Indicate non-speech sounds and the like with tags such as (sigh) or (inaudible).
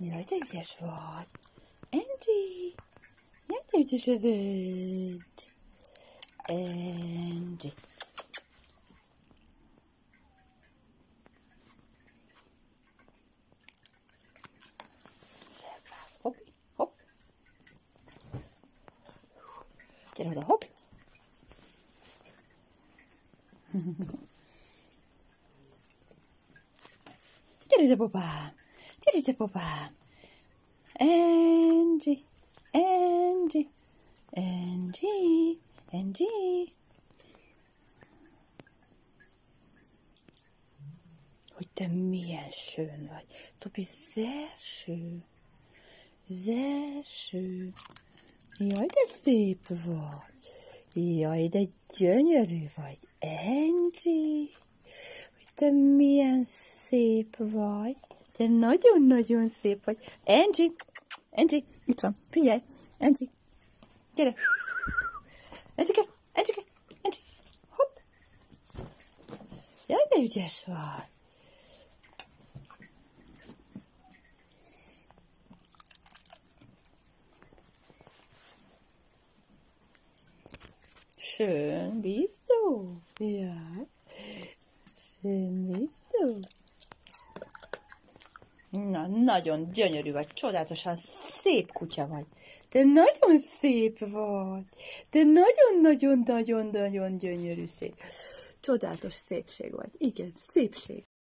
jij denkt eens wat. Andy, jij denkt eens wat. Andy. Hop, hop. Dit een hop. (laughs) Dit de. Ide, babám! Angie! Angie! Angie! Angie! Hogy te milyen sön vagy. Topi, zerső. Zerső. Jaj, de szép vagy. Jaj, de gyönyörű vagy. Angie! Hogy te milyen szép vagy. Te nagyon-nagyon szép vagy. Angie! Angie, itt van. Figyelj. Angie. Gyere. Angie. Angie. Angie. Hopp. Jaj, de ügyes vagy. Schön bist du. Ja. Schön bist du. Na, nagyon gyönyörű vagy, csodálatosan szép kutya vagy. Te nagyon szép vagy. Te nagyon-nagyon-nagyon-nagyon gyönyörű szép. Csodálatos szépség vagy. Igen, szépség.